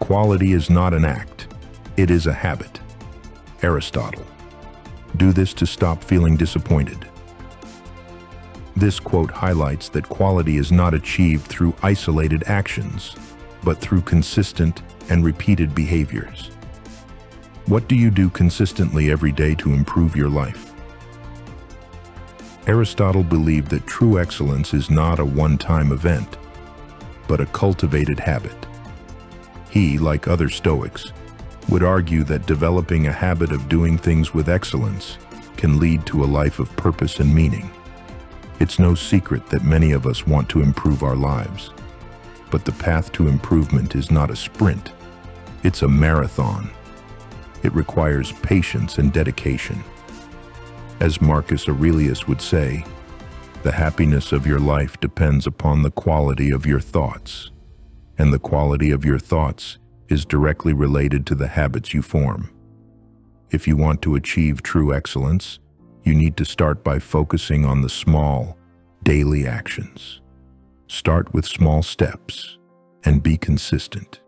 Quality is not an act, it is a habit. Aristotle. Do this to stop feeling disappointed. This quote highlights that quality is not achieved through isolated actions, but through consistent and repeated behaviors. What do you do consistently every day to improve your life? Aristotle believed that true excellence is not a one-time event, but a cultivated habit. He, like other Stoics, would argue that developing a habit of doing things with excellence can lead to a life of purpose and meaning. It's no secret that many of us want to improve our lives. But the path to improvement is not a sprint. It's a marathon. It requires patience and dedication. As Marcus Aurelius would say, the happiness of your life depends upon the quality of your thoughts, and the quality of your thoughts is directly related to the habits you form. If you want to achieve true excellence, you need to start by focusing on the small, daily actions. Start with small steps and be consistent.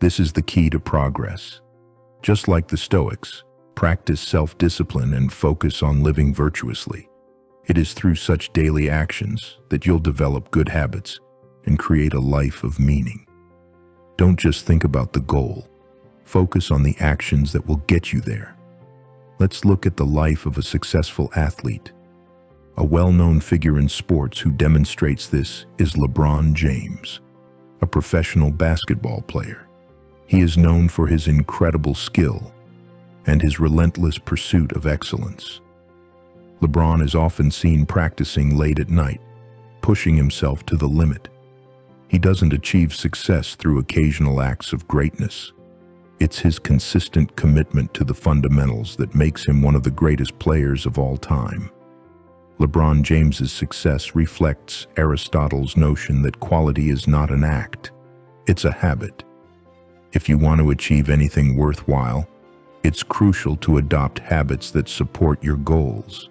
This is the key to progress. Just like the Stoics, practice self-discipline and focus on living virtuously. It is through such daily actions that you'll develop good habits and create a life of meaning. Don't just think about the goal. Focus on the actions that will get you there. Let's look at the life of a successful athlete. A well-known figure in sports who demonstrates this is LeBron James, a professional basketball player. He is known for his incredible skill and his relentless pursuit of excellence. LeBron is often seen practicing late at night, pushing himself to the limit. He doesn't achieve success through occasional acts of greatness. It's his consistent commitment to the fundamentals that makes him one of the greatest players of all time. LeBron James's success reflects Aristotle's notion that quality is not an act, it's a habit. If you want to achieve anything worthwhile, it's crucial to adopt habits that support your goals.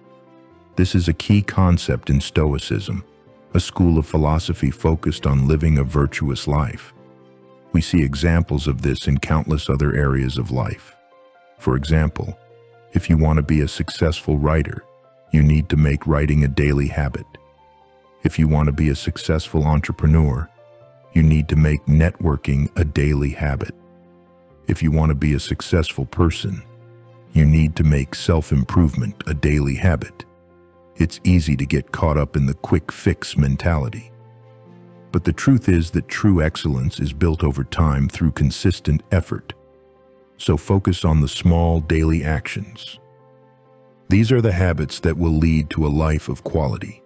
This is a key concept in Stoicism, a school of philosophy focused on living a virtuous life. We see examples of this in countless other areas of life. For example, if you want to be a successful writer, you need to make writing a daily habit. If you want to be a successful entrepreneur, you need to make networking a daily habit. If you want to be a successful person, you need to make self-improvement a daily habit. It's easy to get caught up in the quick fix mentality. But the truth is that true excellence is built over time through consistent effort. So focus on the small daily actions. These are the habits that will lead to a life of quality.